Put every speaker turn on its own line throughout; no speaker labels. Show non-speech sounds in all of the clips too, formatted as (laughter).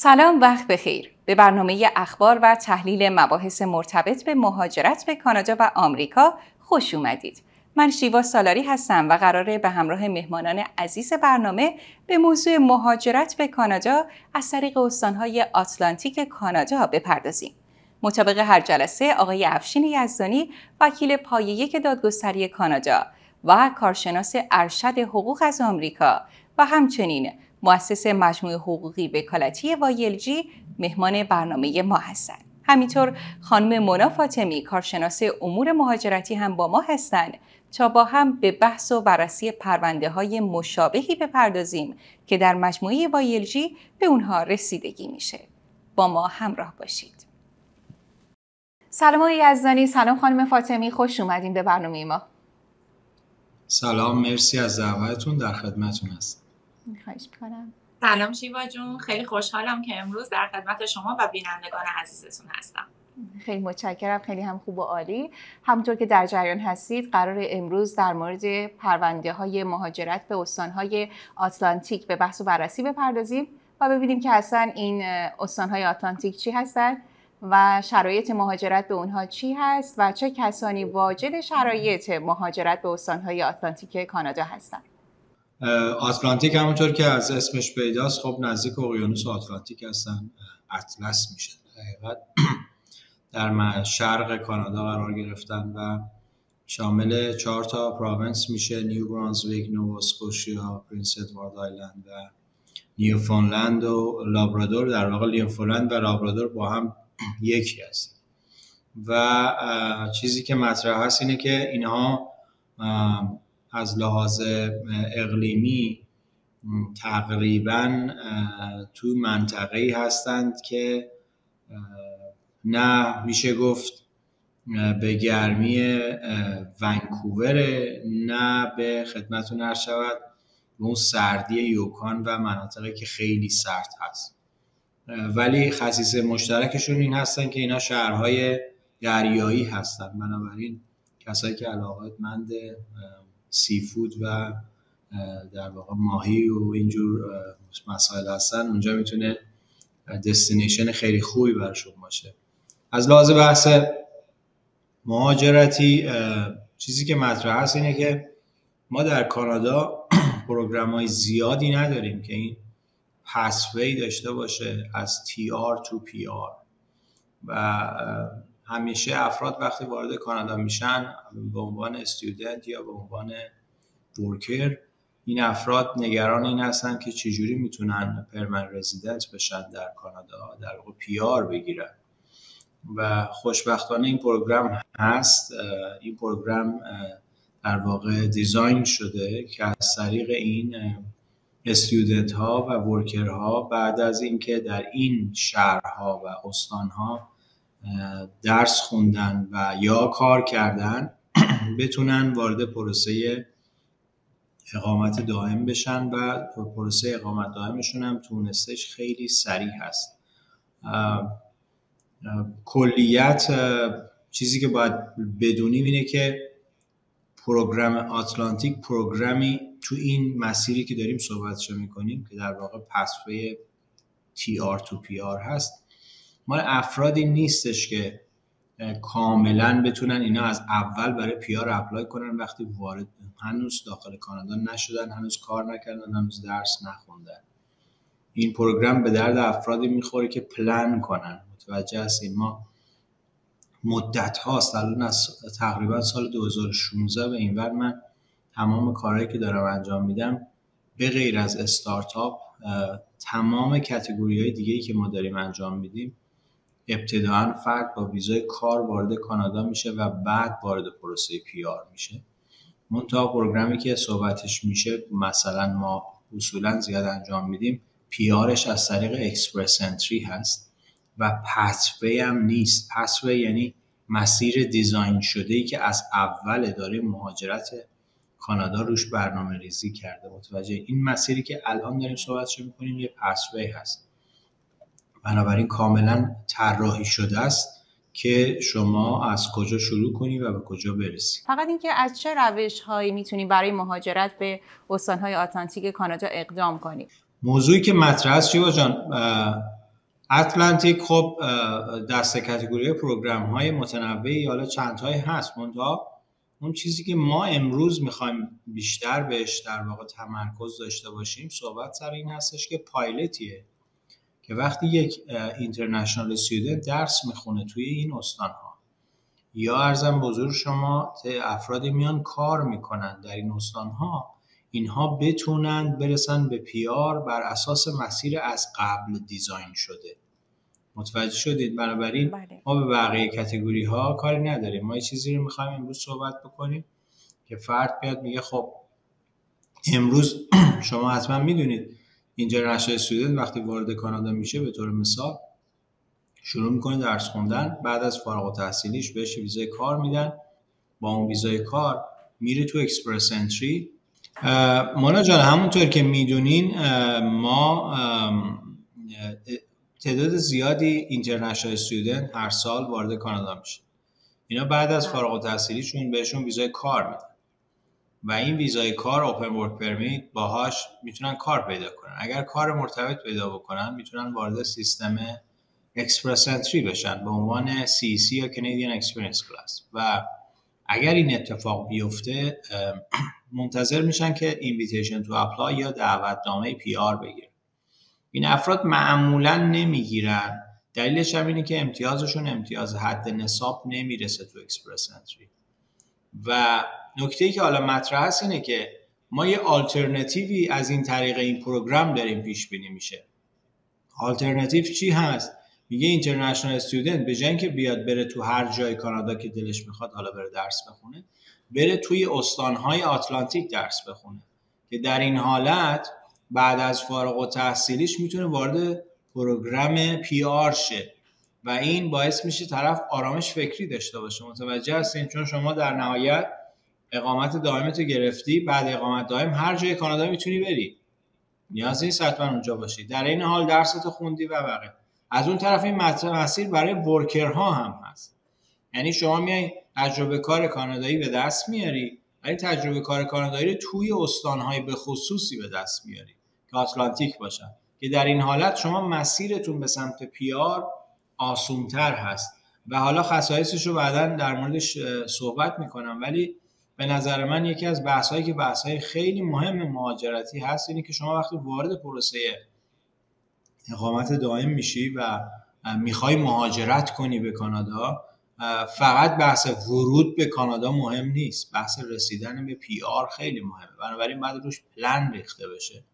سلام وقت بخیر به برنامه اخبار و تحلیل مباحث مرتبط به مهاجرت به کانادا و آمریکا خوش اومدید. من شیوا سالاری هستم و قراره به همراه مهمانان عزیز برنامه به موضوع مهاجرت به کانادا از طریق استانهای آتلانتیک کانادا بپردازیم. مطابق هر جلسه آقای افشین یزدانی وکیل پایه یک دادگستری کانادا و کارشناس ارشد حقوق از آمریکا و همچنین مؤسس مجموعه حقوقی وکالتی وایلجی مهمان برنامه ما هستند. همینطور خانم مونا فاطمی کارشناس امور مهاجرتی هم با ما هستند تا با هم به بحث و بررسی پرونده های مشابهی بپردازیم که در مجموعه وایلجی به اونها رسیدگی میشه. با ما همراه باشید. سلام یزدانی، سلام خانم فاطمی، خوش اومدیم به برنامه ما.
سلام مرسی از دعوتتون در خدمتون هست.
خواهش می‌کنم.
سلام شیوا جون خیلی خوشحالم که امروز در خدمت شما و بینندگان عزیزتون هستم.
خیلی متشکرم خیلی هم خوب و عالی همونطور که در جریان هستید قرار امروز در مورد پرونده های مهاجرت به استان های آتلانتیک به بحث و بررسی بپردازیم و ببینیم که اصلا این استان های آتلانتیک چی هستن و شرایط مهاجرت به اونها چی هست و چه کسانی واجد شرایط مهاجرت به استان های آتلانتیک کانادا هستند
آتلانتیک همونطور که از اسمش پیداست خب نزدیک اقیانوس آتلانتیک هستن. اطلس میشه. حقیقت (clears throat) در شرق کانادا قرار گرفتن و شامل چهار تا province میشه. نیو برانزویک، نووا اسکوشیا، پرنس ادوارد آیلند و نیوفونلند و لابرادور. در واقع نیوفونلند و لابرادور با هم (clears throat) یکی هست و چیزی که مطرح هست اینه که اینها از لحاظ اقلیمی تقریبا تو منطقه هستند که نه میشه گفت به گرمی ونکوور نه به خدمتون هر شود به اون سردی یوکان و مناطقی که خیلی سرد هست. ولی خصیص مشترکشون این هستن که اینا شهرهای دریایی هستن. بنابراین کسایی که علاقتمند سیفود و در واقع ماهی و اینجور مسائل هستن اونجا می‌تونه دستینیشن خیلی خوبی برشون باشه. از لحاظ بحث مهاجرتی چیزی که مطرح هست اینه که ما در کانادا (clears throat) پروگرام های زیادی نداریم که این پسوی داشته باشه از TR تو PR و همیشه افراد وقتی وارد کانادا میشن به عنوان student یا به عنوان worker این افراد نگران این هستن که چجوری می‌تونن permanent resident بشن در کانادا در واقع PR بگیرن. و خوشبختانه این program هست. این program در واقع design شده که از طریق این student ها و worker ها بعد از اینکه در این شهرها و استان ها درس خوندن و یا کار کردن (clears throat) بتونن وارد پروسه اقامت دائم بشن و پروسه اقامت دائمشون هم تونستش خیلی سریع هست. کلیت چیزی که باید بدونیم اینه که پروگرام آتلانتیک پروگرامی تو این مسیری که داریم صحبتشو می‌کنیم که در واقع پسوی TR to PR هست. مال افرادی نیستش که کاملا بتونن اینا از اول برای PR apply کنن وقتی وارد هنوز داخل کانادا نشدن هنوز کار نکردن هنوز درس نخوندن. این program به درد افرادی می‌خوره که پلن کنن. متوجه هستیم ما مدت هاست الان از تقریبا سال 2016 به این ور من تمام کارهایی که دارم انجام میدم به غیر از استارتاپ تمام category های دیگه که ما داریم انجام میدیم ابتداعا فرد با ویزای کار وارد کانادا میشه و بعد وارد پروسه PR میشه منتها program ی که صحبتش میشه مثلا ما اصولا زیاد انجام میدیم PR ش از طریق Express Entry هست و pathway هم نیست. pathway یعنی مسیر design شده ای که از اول داره مهاجرت کانادا روش برنامه ریزی کرده. متوجه این مسیری که الان داریم صحبتش می‌کنیم یه پسوی هست. بنابراین کاملا طراحی شده است که شما از کجا شروع کنی و به کجا برسی.
فقط اینکه از چه روش هایی می‌تونی برای مهاجرت به استانهای آتلانتیک کانادا اقدام کنی؟
موضوعی که مطرح است شیوا جان اتلانتیک خب دست کتگوری پروگرام های متنوعی حالا چند های هست. منتها اون چیزی که ما امروز می‌خوایم بیشتر بهش در واقع تمرکز داشته باشیم صحبت سر این هستش که پایلتیه. که وقتی یک اینترنشنال استودنت درس می‌خونه توی این استان ها یا ارزم بزرگ شما افرادی میان کار می‌کنن در این استان ها اینها بتونن برسن به پیار بر اساس مسیر از قبل دیزاین شده. متوجه شدید؟ بنابراین بله. ما به بقیه کتگوری ها کاری نداریم. ما یه چیزی رو می‌خوایم امروز صحبت بکنیم که فرد بیاد میگه خب امروز (clears throat) شما حتما می‌دونید اینترنشنال استودنت وقتی وارد کانادا میشه به طور مثال شروع می‌کنه درس خوندن بعد از فارغ و تحصیلیش بهش ویزای کار میدن. با اون ویزای کار میره تو اکسپرس انتری. مونا جان همونطور که می‌دونین ما تعداد زیادی اینترنشنال استودنت هر سال وارد کانادا میشه. اینا بعد از فارغ التحصیلیشون بهشون ویزای کار میدن. و این ویزای کار open work permit باهاش می‌تونن کار پیدا کنن. اگر کار مرتبط پیدا بکنن می‌تونن وارد سیستم Express Entry بشن به عنوان CEC یا Canadian Experience Class. و اگر این اتفاق بیفته منتظر میشن که invitation to apply یا دعوتنامه PR بگیرن. این افراد معمولا نمی‌گیرن. دلیلش هم اینه که امتیازشون امتیاز حد نصاب نمی‌رسه تو Express Entry و نکته ای که حالا مطرح هست اینه که ما یه آلترنتیوی از این طریق این program داریم پیش بینی میشه. آلترنتیو چی هست؟ میگه international student به جای که بیاد بره تو هر جای کانادا که دلش می‌خواد حالا بره درس بخونه بره توی استانهای آتلانتیک درس بخونه. که در این حالت بعد از فارغ و تحصیلیش می‌تونه وارد پروگرام پی آر شه. و این باعث میشه طرف آرامش فکری داشته باشه. متوجه هستین؟ چون شما در نهایت اقامت دائمت گرفتی بعد اقامت دائم هر جای کانادا می‌تونی بری. نیاز نیست حتما اونجا باشی. در این حال درست خوندی و بقیه. از اون طرف این مسیر برای ورکرها هم هست. یعنی شما میای تجربه کار کانادایی به دست میاری ولی تجربه کار کانادایی رو توی استانهای به خصوصی به دست میاری که آتلانتیک باشن. که در این حالت شما مسیرتون به سمت پیار آسونتر هست. و حالا خصایصش رو بعدا در موردش صحبت می‌کنم. ولی به نظر من یکی از بحث که بحث خیلی مهم مهاجرتی هست اینه که شما وقتی وارد پروسه اقامت دائم میشی و می‌خوای مهاجرت کنی به کانادا فقط بحث ورود به کانادا مهم نیست. بحث رسیدن به PR خیلی مهمه. بنابراین باید روش پلن ریخته بشه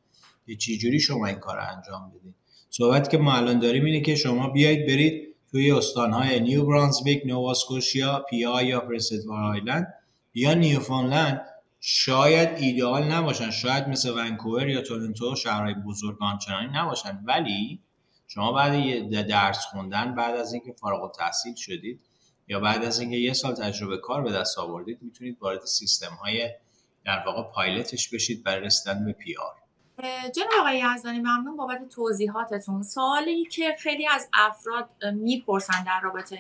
که چجوری شما این کار رو انجام بدید صحبت که ما الان داریم اینه که شما بیایید برید توی استانهای نیو برانزویک، نوواسکوشیا، PEI یا Prince Edward Island یا نیوفانلند شاید ایدئال نباشن. شاید مثل ونکوور یا تورنتو شهرهای بزرگ آنچنانی نباشن. ولی شما بعد یه درس خوندن بعد از اینکه فارغ التحصیل شدید یا بعد از اینکه یه سال تجربه کار به دست آوردید می‌تونید وارد سیستم های در واقع پایلتش بشید برای رسیدن به پی آر
جناب آقای یزدانی ممنون بابت توضیحاتتون. سوالی که خیلی از افراد می‌پرسن در رابطه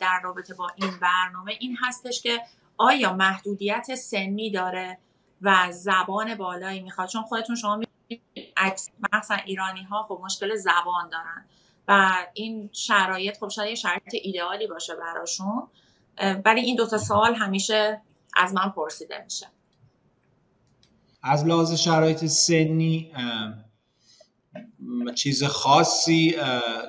در رابطه با این برنامه این هستش که آیا محدودیت سنی داره و زبان بالایی می‌خواد؟ چون خودتون شما مثلا ایرانی ها خب مشکل زبان دارن. و این شرایط خب شاید یه شرایط ایدئالی باشه براشون. ولی این دوتا سوال همیشه از من پرسیده میشه.
از لحاظ شرایط سنی چیز خاصی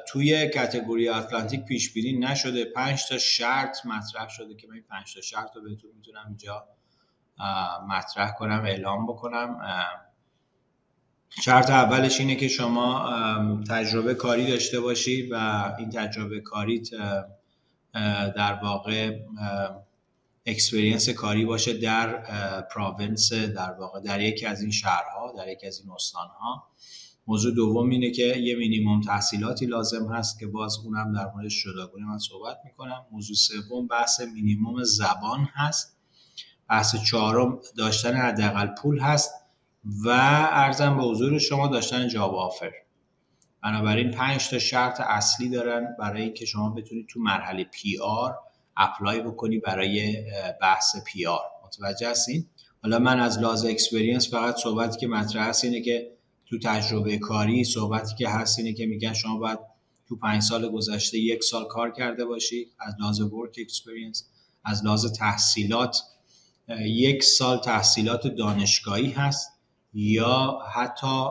توی کتگوری اتلانتیک پیش بینی نشده. پنج تا شرط مطرح شده که من پنج تا شرط رو بهتون می‌تونم اینجا مطرح کنم اعلام بکنم. شرط اولش اینه که شما تجربه کاری داشته باشید و این تجربه کاری در واقع experience کاری باشه در province در واقع در یکی از این شهرها در یکی از این استانها. موضوع دوم اینه که یه مینیموم تحصیلاتی لازم هست که باز اونم در مورد جداگانه من صحبت می‌کنم. موضوع سوم بحث مینیموم زبان هست. بحث چهارم داشتن حداقل پول هست و عرضم به حضور شما داشتن job offer. بنابراین پنج تا شرط اصلی دارن برای اینکه شما بتونید تو مرحله PR apply بکنی برای بحث PR متوجه هستین؟ حالا من از لحاظ experience فقط صحبتی که مطرح هست اینه که تو تجربه کاری صحبتی که هست اینه که میگن شما باید تو پنج سال گذشته یک سال کار کرده باشید از لحاظ work experience از لحاظ تحصیلات یک سال تحصیلات دانشگاهی هست یا حتی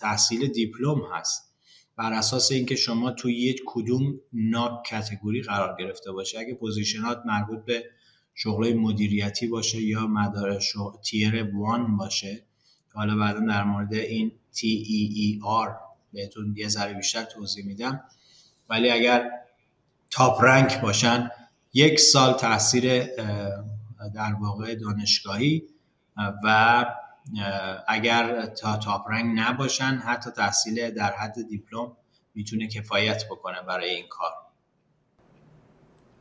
تحصیل دیپلم هست. بر اساس اینکه شما توی یک کدوم NOC category قرار گرفته باشه. اگه position ات مربوط به شغل مدیریتی باشه یا مدار TEER one باشه حالا بعدا در مورد این TEER بهتون یه ذره بیشتر توضیح میدم. ولی اگر تاپ رنک باشن یک سال تاثیر در واقع دانشگاهی و اگر تا تاپ رنگ نباشن حتی تحصیل در حد دیپلم می‌تونه کفایت بکنه برای این کار.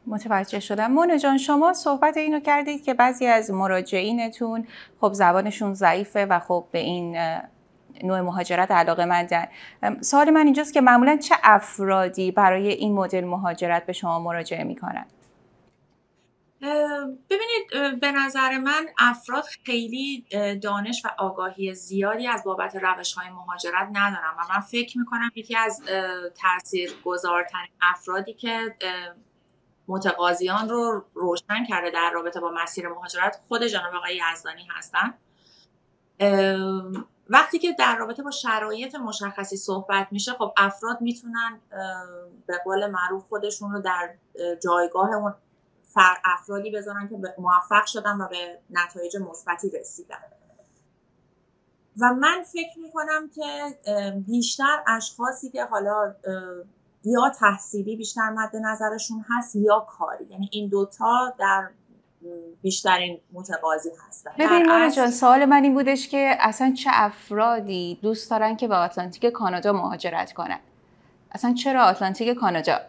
متوجه شدم. مونا جان شما صحبت اینو کردید که بعضی از مراجعینتون خب زبانشون ضعیفه و خب به این نوع مهاجرت علاقه مندن سوال من اینجاست که معمولا چه افرادی برای این مدل مهاجرت به شما مراجعه می‌کنن؟
ببینید به نظر من افراد خیلی دانش و آگاهی زیادی از بابت روش های مهاجرت ندارن و من فکر می‌کنم یکی از تأثیر گذارترین افرادی که متقاضیان رو روشن کرده در رابطه با مسیر مهاجرت. خود جناب آقای یزدانی هستن. وقتی که در رابطه با شرایط مشخصی صحبت میشه خب افراد می‌تونن به قول معروف خودشون رو در جایگاه اون افرادی بذارن که موفق شدن و به نتایج مثبتی رسیدن. و من فکر می‌کنم که بیشتر اشخاصی که حالا یا تحصیلی بیشتر مد نظرشون هست یا کاری. یعنی این دوتا در بیشترین متقاضی هستن.
ببین اصل... جان سوال من این بودش که اصلا چه افرادی دوست دارن که به آتلانتیک کانادا مهاجرت کنن؟ اصلا چرا آتلانتیک کانادا؟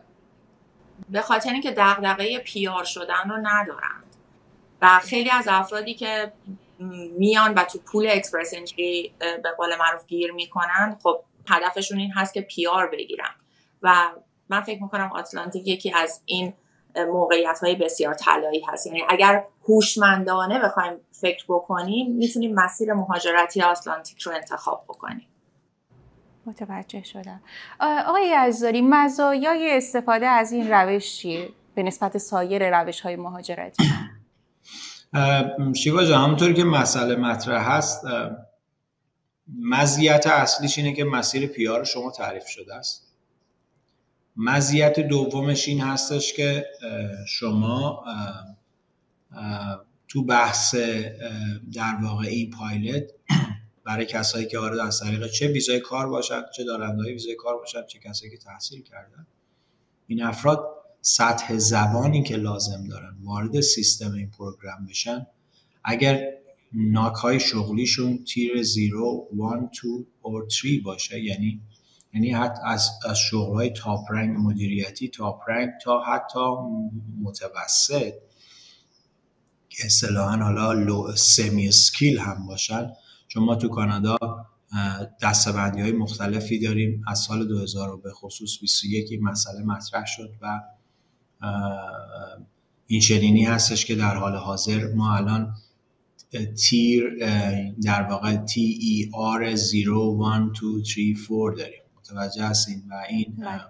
به خاطر اینکه دغدغه پیار شدن رو ندارند و خیلی از افرادی که میان و تو پول اکسپرس انتری به قول معروف گیر می‌کنن خب هدفشون این هست که پیار بگیرن. و من فکر می‌کنم آتلانتیک یکی از این موقعیت های بسیار طلایی هست. یعنی اگر هوشمندانه بخوایم فکر بکنیم می‌تونیم مسیر مهاجرتی آتلانتیک رو انتخاب بکنیم.
متوجه شدم. آقای یزداری مزایای استفاده از این روش چیه؟ به نسبت سایر روش های مهاجرتی
شیوا جان همونطوری که مسئله مطرح هست مزیت اصلیش اینه که مسیر پیار شما تعریف شده است. مزیت دومش این هستش که شما تو بحث در واقع این پایلت (clears throat) برای کسایی که وارد از طریق چه ویزای کار باشن چه دارندهای ویزای کار باشن چه کسایی که تحصیل کردن این افراد سطح زبانی که لازم دارن وارد سیستم این پروگرام بشن اگر ناک های شغلیشون تیر 0 1 2 or 3 باشه یعنی یعنی حتی از, از شغل های top rank مدیریتی top rank تا حتی متوسط که اصطلاحا حالا low semi-skilled هم باشن. چون ما تو کانادا دسته‌بندی های مختلفی داریم. از سال 2000 به خصوص 21 این مسئله مطرح شد و این شنینی هستش که در حال حاضر ما الان TEER در واقع TEER 0 1 2 3 4 داریم. متوجه هستین و این بله.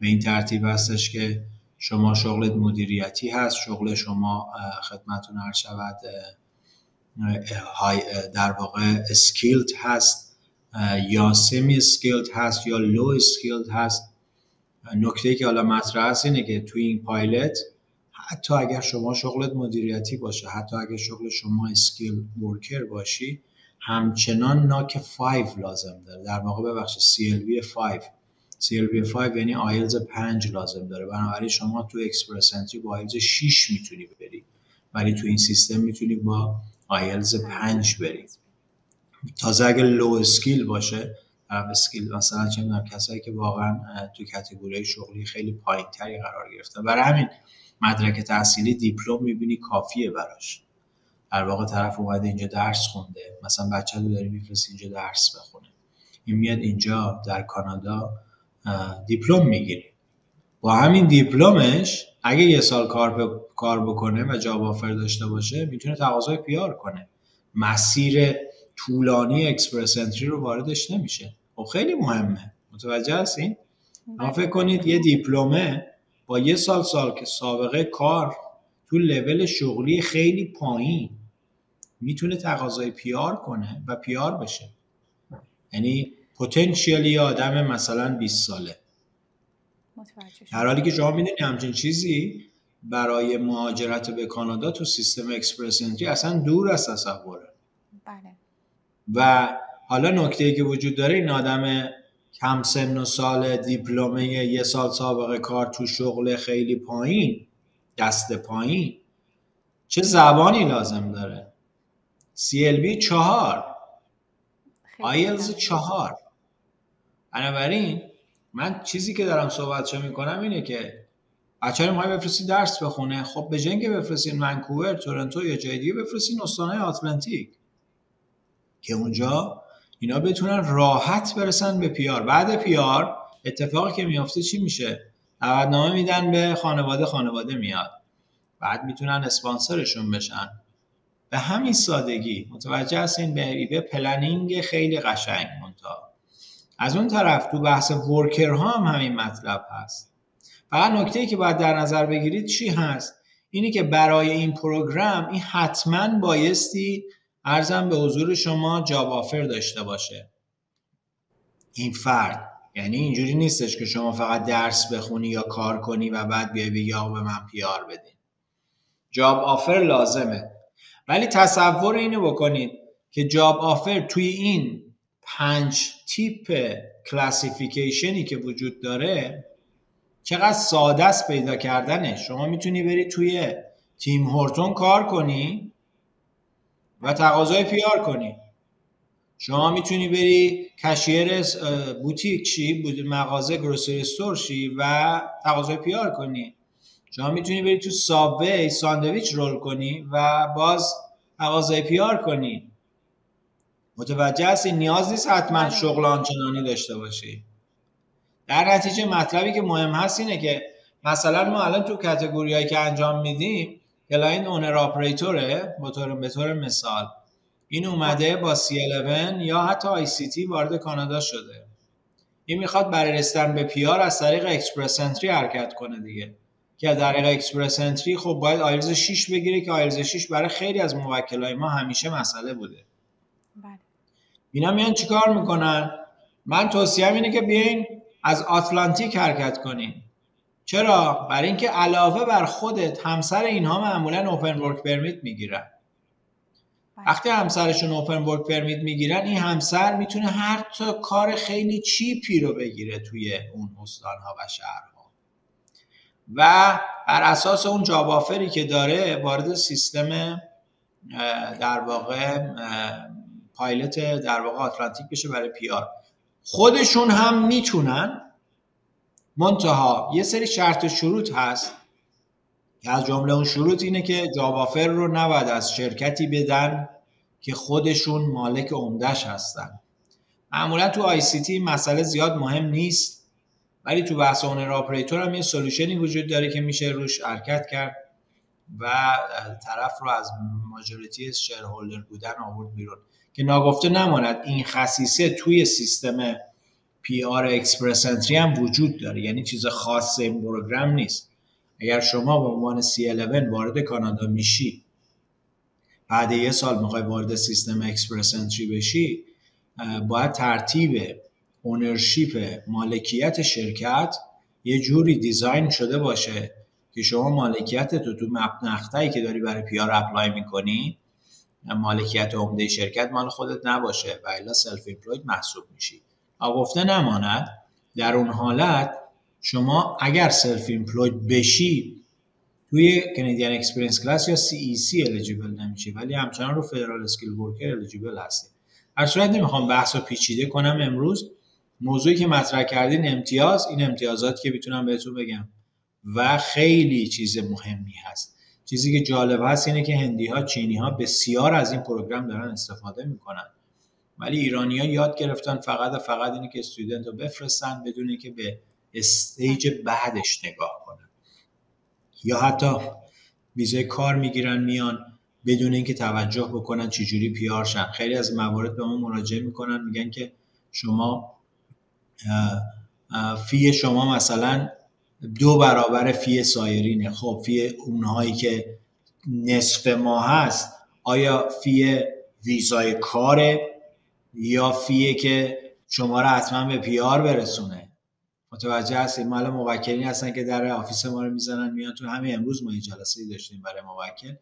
به این ترتیب هستش که شما شغل مدیریتی هست شغل شما خدمتون عرض شود در واقع skilled هست یا semi-skilled هست یا low skilled هست نکته که حالا مطرح هست اینه که توی این پایلت حتی اگر شما شغلت مدیریتی باشه حتی اگر شغل شما skilled worker باشی همچنان NOC 5 لازم داره. در واقع ببخشید CLB 5 CLB 5 یعنی آیلز 5 لازم داره. بنابراین شما تو Express Entry با آیلز 6 می‌تونی بری. ولی تو این سیستم می‌تونی با آیلز 5 بری. تازه اگه low skill باشه طرف skill مثلا چه می‌دونم کسایی که واقعا تو category شغلی خیلی پایین تری قرار گرفتن. برای همین مدرک تحصیلی دیپلم می‌بینی کافیه براش. در واقع طرف اومده اینجا درس خونده. مثلا بچه رو داری میفرستی اینجا درس بخونه. این میاد اینجا در کانادا دیپلم می‌گیره. با همین دیپلمش اگه یه سال کار, کار بکنه و job offer داشته باشه می‌تونه تقاضای PR کنه. مسیر طولانی Express Entry رو واردش نمیشه. خب خیلی مهمه. متوجه هستین؟ ما فکر کنید یه دیپلمه با یه سال سال که سابقه کار تو لول شغلی خیلی پایین. می‌تونه تقاضای پیار کنه و پیار بشه. یعنی پتانسیلی آدم مثلا 20 ساله. در حالی که شما می‌دونی همچین چیزی برای مهاجرت به کانادا تو سیستم اکسپرس انتری اصلا دور از تصوره.
بله.
و حالا نکته ای که وجود داره این آدم کم سن و سال دیپلمه یه سال سابقه کار تو شغل خیلی پایین. دست پایین. چه زبانی لازم داره؟ CLB چهار. آیلز چهار. بنابراین من چیزی که دارم صحبتشو می‌کنم اینه که بچه های بفرستین درس بخونه. خب به جنگ بفرستین منکوور تورنتو یا جای دیگه بفرستین استانهای آتلانتیک. که اونجا اینا بتونن راحت برسن به پیار بعد پیار اتفاقی که میافته چی میشه؟ دعوتنامه میدن به خانواده خانواده میاد. بعد می‌تونن اسپانسرشون بشن. به همین سادگی متوجه هستین به به planning خیلی قشنگ منتها. از اون طرف تو بحث worker ها هم همین مطلب هست. فقط نکته ای که باید در نظر بگیرید چی هست؟ اینی که برای این program این حتما بایستی عرضم به حضور شما job offer داشته باشه. این فرد. یعنی اینجوری نیستش که شما فقط درس بخونی یا کار کنی و بعد بیای بگی آقا به من PR بدین. Job offer لازمه. ولی تصور اینو بکنید که job offer توی این پنج تیپ classification ی که وجود داره چقدر ساده است پیدا کردنه. شما می‌تونی بری توی Tim Hortons کار کنی و تقاضای پیار کنی. شما می‌تونی بری کشیر بوتیک شی مغازه گروسری استور شی و تقاضای پیار کنی. شما می‌تونی بری تو سابوی ساندویچ رول کنی و باز تقاضای پیار کنی. متوجه هستی؟ نیاز نیست حتما بله. شغل آنچنانی داشته باشی. در نتیجه مطلبی که مهم هست اینه که مثلا ما الان تو کتگوری که انجام میدیم client owner operator ه به طور مثال. این اومده با C11 یا حتی ICT وارد کانادا شده. این می‌خواد برای رسیدن به PR از طریق Express Entry حرکت کنه دیگه. که در طریق Express Entry خب باید آیلز 6 بگیره که آیلز 6 برای خیلی از موکلای ما همیشه مسئله بوده. بله. اینا میان چیکار می‌کنن؟ من توصیه اینه که بیاین از آتلانتیک حرکت کنین. چرا؟ برای اینکه علاوه بر خودت همسر اینها معمولا open work permit می‌گیرن. وقتی همسرشون open work permit می‌گیرن این همسر می‌تونه هر تا کار خیلی cheap ی رو بگیره توی اون استانها و شهرها. و بر اساس اون job که داره وارد سیستم در واقع پایلت در واقع آتلانتیک بشه برای PR خودشون هم می‌تونن منتها یه سری شرط و شروط هست. که از جمله اون شروط اینه که job offer رو نباید از شرکتی بدن که خودشون مالک عمدهش هستن. معمولا تو ICT مسئله زیاد مهم نیست ولی تو بحث owner operator هم یه solution ی وجود داره که میشه روش حرکت کرد و طرف رو از majority shareholder بودن آورد بیرون. که ناگفته نماند این خصیصه توی سیستم PR Express Entry هم وجود داره. یعنی چیز خاص این پروگرام نیست. اگر شما به عنوان C11 وارد کانادا میشی بعد یه سال می‌خوای وارد سیستم Express Entry بشی باید ترتیب ownership مالکیت شرکت یه جوری design شده باشه که شما مالکیت تو تو map که داری برای PR apply می‌کنی مالکیت عمده شرکت مال خودت نباشه و الا self-employed محسوب میشی. گفته نماند در اون حالت شما اگر self-employed بشی توی Canadian Experience Class یا CEC eligible نمیشه ولی همچنان رو Federal Skilled Worker eligible هستی هر صورت نمی‌خوام بحث رو پیچیده کنم امروز موضوعی که مطرح کردین امتیاز این امتیازات که می‌تونم بهتون بگم. و خیلی چیز مهمی هست. چیزی که جالب هست اینه که هندی ها چینی ها بسیار از این پروگرام دارن استفاده می‌کنن. ولی ایرانی ها یاد گرفتن فقط فقط اینه که student رو بفرستن بدون که به stage بعدش نگاه کنن. یا حتی ویزای کار می‌گیرن میان بدون اینکه توجه بکنن چجوری PR شن. خیلی از موارد به ما مراجعه می‌کنن میگن که شما fee شما مثلا دو برابر fee سایرینه. خب fee اونهایی که نصف ماه هست آیا fee ویزای کاره یا fee ه که شما رو حتما به PR برسونه؟ متوجه هستیم. مال موکلین هستن که در office ما رو می‌زنن میان تو همین امروز ما این جلسه داشتیم برای موکل.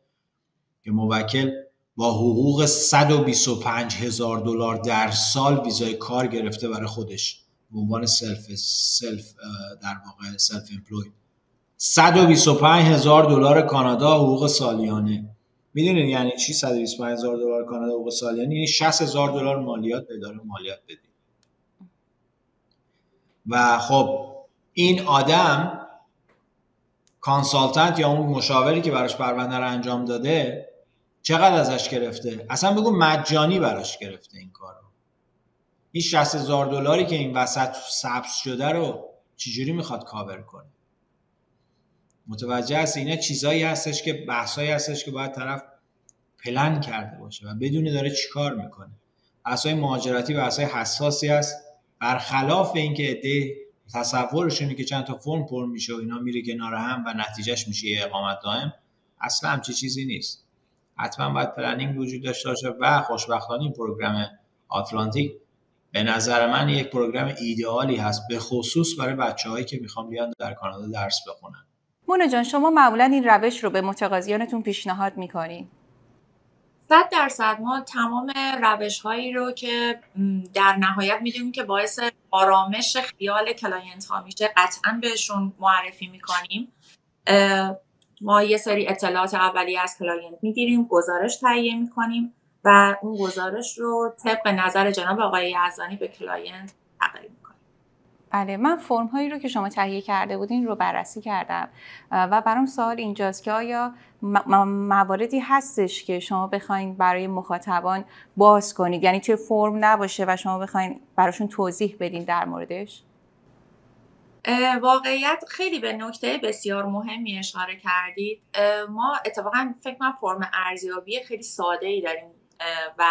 که موکل با حقوق 125 هزار دلار در سال ویزای کار گرفته برای خودش. به عنوان self self در واقع self-employed 125 هزار دلار کانادا حقوق سالیانه. می‌دونید یعنی چی 125 هزار دلار کانادا حقوق سالیانه؟ یعنی 60 هزار دلار مالیات به اداره مالیات بدید و خب این آدم consultant یا اون مشاوری که براش پرونده رو انجام داده چقدر ازش گرفته؟ اصلا بگو مجانی براش گرفته این کار رو. این 60 هزار دلاری که این وسط سبز شده رو چجوری می‌خواد کاور کنه؟ متوجه هست اینا چیزایی هستش که بحثایی هستش که باید طرف پلن کرده باشه و بدونی داره چیکار می‌کنه. بحثای مهاجرتی بحثای حساسی است برخلاف اینکه عده تصورشونه که چند تا فرم پر میشه و اینا میره کنار هم و نتیجهش میشه یه اقامت دائم اصلا همچی چیزی نیست. حتما باید planning وجود داشته باشه و خوشبختانه این پروگرام آتلانتیک به نظر من یک پروگرام ایدئالی هست به خصوص برای بچه که می‌خوان بیان در کانادا درس بخونن.
مونا جان شما معمولا این روش رو به متقاضیانتون پیشنهاد می‌کنین؟
صد درصد ما تمام روش هایی رو که در نهایت می‌دونیم که باعث آرامش خیال client ها میشه قطعا بهشون معرفی می‌کنیم. ما یه سری اطلاعات اولیه از client می‌گیریم گزارش تهیه می‌کنیم و اون گزارش رو طبق نظر جناب آقای یزدانی به client تقدیم
بله من فرم هایی رو که شما تهیه کرده بودین رو بررسی کردم. و برام سوال اینجاست که آیا مواردی هستش که شما بخواین برای مخاطبان باز کنید؟ یعنی توی فرم نباشه و شما بخواین براشون توضیح بدین در موردش؟
واقعیت خیلی به نکته بسیار مهمی اشاره کردید. ما اتفاقا فکر کنم فرم ارزیابی خیلی ساده ای داریم و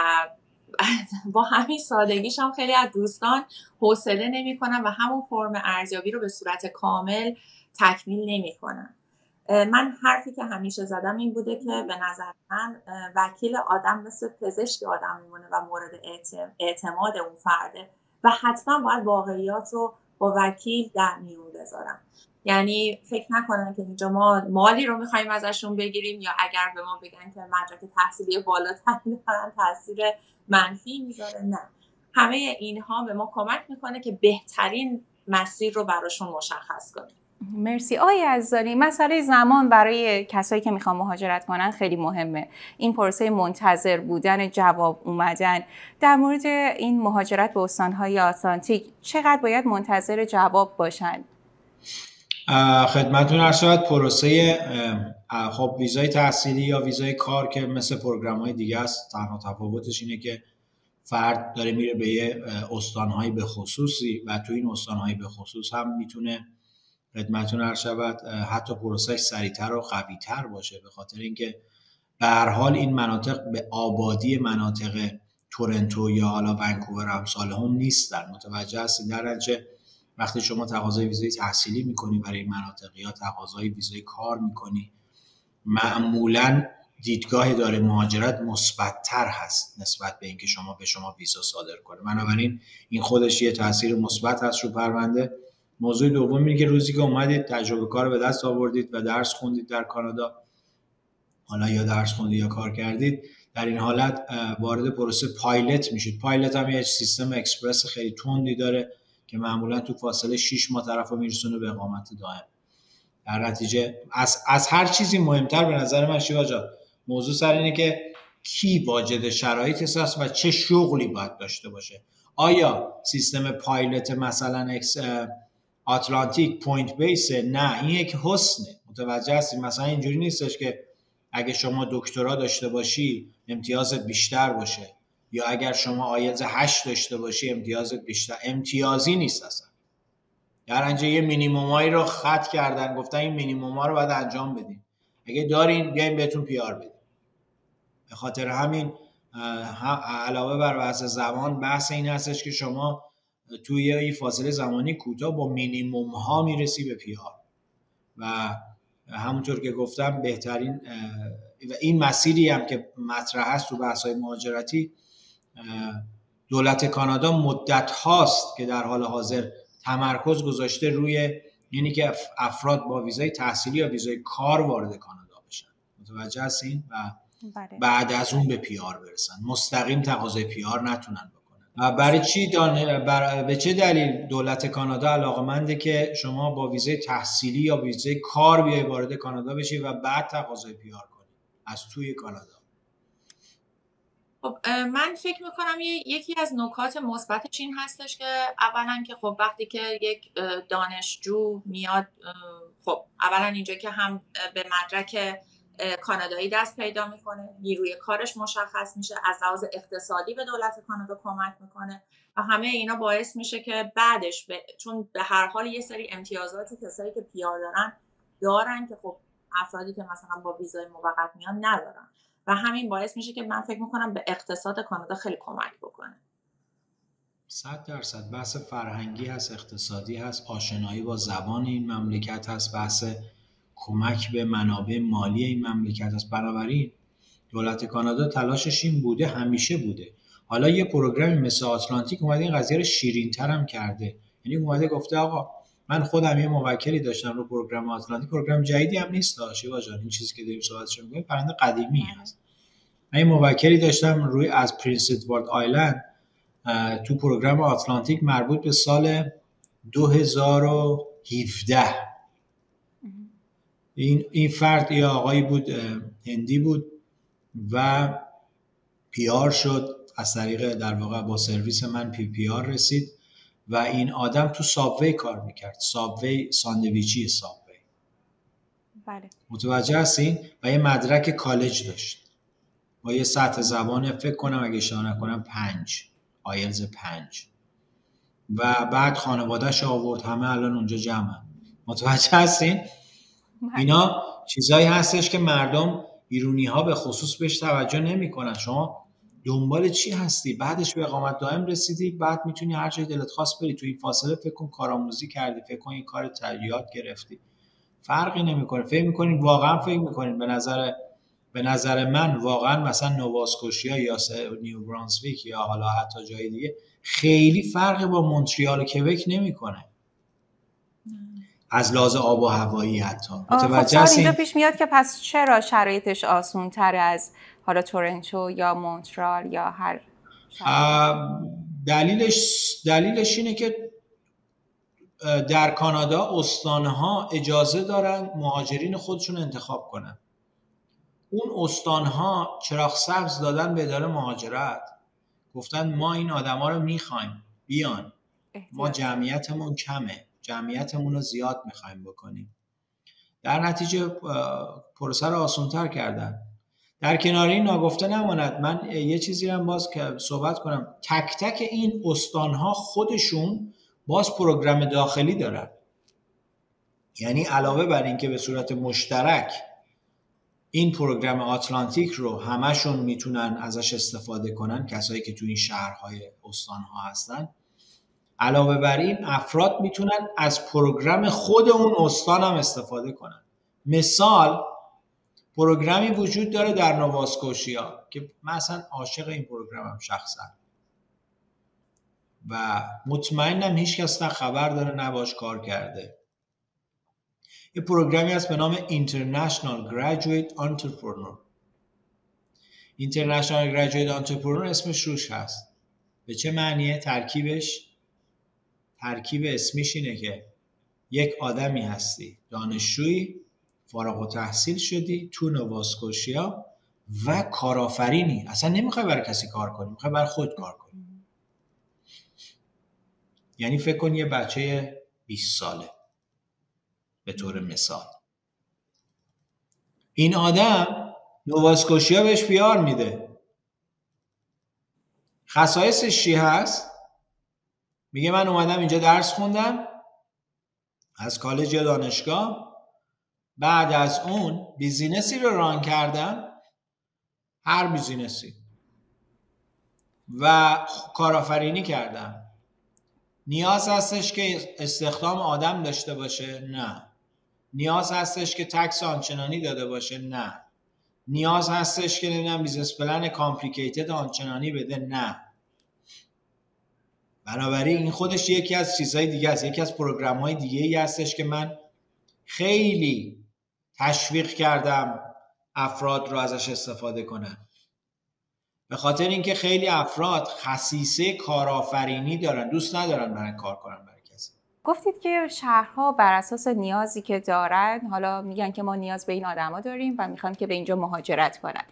(laughs) با همین سادگیش هم خیلی از دوستان حوصله نمی‌کنن و همون فرم ارزیابی رو به صورت کامل تکمیل نمی‌کنن. من حرفی که همیشه زدم این بوده که به نظر من وکیل آدم مثل پزشک آدم میمونه و مورد اعتماد اون فرده و حتما باید واقعیات رو با وکیل در میون بذارم. یعنی فکر نکنن که اینجا ما مالی رو می‌خوایم ازشون بگیریم یا اگر به ما بگن که مدرک تحصیلی بالاتری دارن تاثیر منفی می‌ذاره نه. همه اینها به ما کمک می‌کنه که بهترین مسیر رو براشون مشخص کنیم.
مرسی. آقای عزاری مسئله زمان برای کسایی که می‌خوان مهاجرت کنن خیلی مهمه. این پروسه منتظر بودن جواب اومدن. در مورد این مهاجرت به استانهای آتلانتیک چقدر باید منتظر جواب باشن؟
خدمتون هر شاید پروسه خب ویزای تحصیلی یا ویزای کار که مثل پروگرام های دیگه است تنها تفاوتش اینه که فرد داره میره به یه استانهایی به خصوصی و تو این استانهایی به خصوص هم می‌تونه خدمتون هر شود. حتی پروسش سریعتر و قویتر باشه به خاطر اینکه به هر حال این مناطق به آبادی مناطق تورنتو یا حالا ونکوور امثال هم نیستن. متوجه هستید در وقتی شما تقاضای ویزای تحصیلی می‌کنی برای این مناطق یا تقاضای ویزای کار می‌کنی معمولا دیدگاه داره مهاجرت مثبتتر هست نسبت به اینکه شما به شما ویزا صادر کنه. بنابراین این خودش یه تاثیر مثبت هست رو پرونده. موضوع دوم اینه که روزی که اومدید تجربه کار به دست آوردید و درس خوندید در کانادا حالا یا درس خوندید یا کار کردید در این حالت وارد پروسه پایلت میشید. پایلت هم یه سیستم اکسپرس خیلی تندی داره. که معمولا تو فاصله 6 ماه طرف رو میرسونه به اقامت دائم. در نتیجه از, از هر چیزی مهمتر به نظر من شیوا موضوع سر اینه که کی واجد شرایط است و چه شغلی باید داشته باشه. آیا سیستم پایلت مثلا اکس آتلانتیک point base نه این یک حسنه. متوجه هستی؟ مثلا اینجوری نیستش که اگه شما دکترا داشته باشی امتیازت بیشتر باشه. یا اگر شما آیلز 8 داشته باشی امتیازت بیشتر. امتیازی نیست اصلا. در انجا یه مینیمومایی رو خط کردن گفتن این مینیموما رو باید انجام بدین اگه دارین بیاین بهتون پیار بدیم. به خاطر همین علاوه بر بحث زمان بحث این هستش که شما توی این فاصله زمانی کوتاه با مینیموم ها می‌رسی به پیار. و همونطور که گفتم بهترین و این مسیری هم که مطرح هست تو بحث های مهاجرتی دولت کانادا مدت هاست که در حال حاضر تمرکز گذاشته روی یعنی که افراد با ویزای تحصیلی یا ویزای کار وارد کانادا بشن. متوجه هستین؟ و بله. بعد از اون به پیار برسن. مستقیم تقاضای پیار نتونن بکنن. برای چی دان... بر... به چه دلیل دولت کانادا علاقمنده که شما با ویزای تحصیلی یا ویزای کار بیای وارد کانادا بشی و بعد تقاضای پیار کنی؟ از توی کانادا.
خب من فکر می‌کنم یکی از نکات مثبتش این هستش که اولا که خب وقتی که یک دانشجو میاد خب اولا اینجا که هم به مدرک کانادایی دست پیدا می‌کنه نیروی کارش مشخص میشه از لحاظ اقتصادی به دولت کانادا کمک می‌کنه و همه اینا باعث میشه که بعدش چون به هر حال یه سری امتیازاتی کسایی که پیار دارن دارن که خب افرادی که مثلا با ویزای موقت میان ندارن. و همین باعث میشه که من فکر می‌کنم به اقتصاد کانادا خیلی کمک بکنه.
صد درصد. بحث فرهنگی هست اقتصادی هست آشنایی با زبان این مملکت هست بحث کمک به منابع مالی این مملکت هست. بنابراین دولت کانادا تلاشش این بوده همیشه بوده. حالا یه پروگرامی مثل آتلانتیک اومده این قضیه رو شیرین هم کرده. یعنی اومده گفته آقا من خودم یه موکلی داشتم رو پروگرام آتلانتیک پروگرام جدیدی هم نیست شیوا جان این چیزی که داریم صحبتش می‌کنیم پرنده قدیمی هست. من یه موکلی داشتم روی از پرنس ادوارد آیلند تو پروگرام آتلانتیک مربوط به سال 2017 این این فرد یه آقایی بود هندی بود و پیار شد. از طریق در واقع با سرویس من به PR رسید. و این آدم تو سابوی کار می‌کرد. سابوی ساندویچی سابوی. بله. متوجه هستین؟ و یه مدرک کالج داشت. با یه سطح زبان فکر کنم اگه اشتباه نکنم پنج. آیلز پنج. و بعد خانوادهش آورد. همه الان اونجا جمع متوجه هستین. اینا چیزایی هستش که مردم ایرونی ها به خصوص بهش توجه نمی‌کنن. شما دنبال چی هستی؟ بعدش به اقامت دائم رسیدی بعد می‌تونی هر جای دلت خواست بری. تو این فاصله فکر کن کارآموزی کردی فکر کن این کار تریاد گرفتی. فرقی نمی‌کنه. فکر می‌کنین واقعا فکر می‌کنین به نظر به نظر من واقعا مثلا نواسکوشیا یا نیو برانسویک یا حالا حتی جای دیگه خیلی فرقی با مونتریال و کبک نمی‌کنه. از لحاظ آب و هوایی حتی.
متوجه خب اینجا پیش میاد که پس چرا شرایطش آسون تر از حالا تورنتو یا مونترال یا هر
دلیلش دلیلش اینه که در کانادا استانها اجازه دارن مهاجرین خودشون انتخاب کنن. اون استانها چراغ سبز دادن به اداره مهاجرت. گفتن ما این آدما رو می‌خوایم بیان. ما جمعیتمون کمه. جمعیتمون رو زیاد می‌خوایم بکنیم. در نتیجه پروسه رو آسانتر کردن. در کنار این ناگفته نماند. من یه چیزی هم باز که صحبت کنم. تک تک این استانها خودشون باز program داخلی دارن. یعنی علاوه بر اینکه به صورت مشترک این program آتلانتیک رو همشون می‌تونن ازش استفاده کنن کسایی که تو این شهرهای استانها هستن علاوه بر این افراد می‌تونن از program خود اون استان هم استفاده کنن. مثال پروگرامی وجود داره در نواسکوشیا که من اصلا عاشق این پروگرامم شخصا. و مطمئنم هیچ کس نه خبر داره نباش کار کرده. یه پروگرامی هست به نام International Graduate Entrepreneur. International Graduate Entrepreneur اسمش روش هست. به چه معنیه؟ ترکیبش ترکیب اسمیش اینه که یک آدمی هستی. دانشجویی فارغ و تحصیل شدی تو نواسکوشیا و کارآفرینی. اصلا نمی‌خوای برای کسی کار کنی می‌خوای برای خود کار کنی. یعنی فکر کن یه بچه 20 ساله. به طور مثال. این آدم نواسکوشیا بهش پیار میده. خصایصش چی هست؟ میگه من اومدم اینجا درس خوندم از کالج یا دانشگاه بعد از اون business ی رو run کردم هر business ی. و کارآفرینی کردم نیاز هستش که استخدام آدم داشته باشه؟ نه. نیاز هستش که tax آنچنانی داده باشه؟ نه. نیاز هستش که نمی‌دونم business plan complicated آنچنانی بده؟ نه. بنابراین این خودش یکی از چیزهای دیگه است. یکی از program های دیگه ای هستش که من خیلی تشویق کردم افراد رو ازش استفاده کنن. به خاطر اینکه خیلی افراد خصیصه کارآفرینی دارن دوست ندارن برن کار کنن برای کسی.
گفتید که شهرها بر اساس نیازی که دارن حالا میگن که ما نیاز به این آدما داریم و می‌خوام که به اینجا مهاجرت کنن.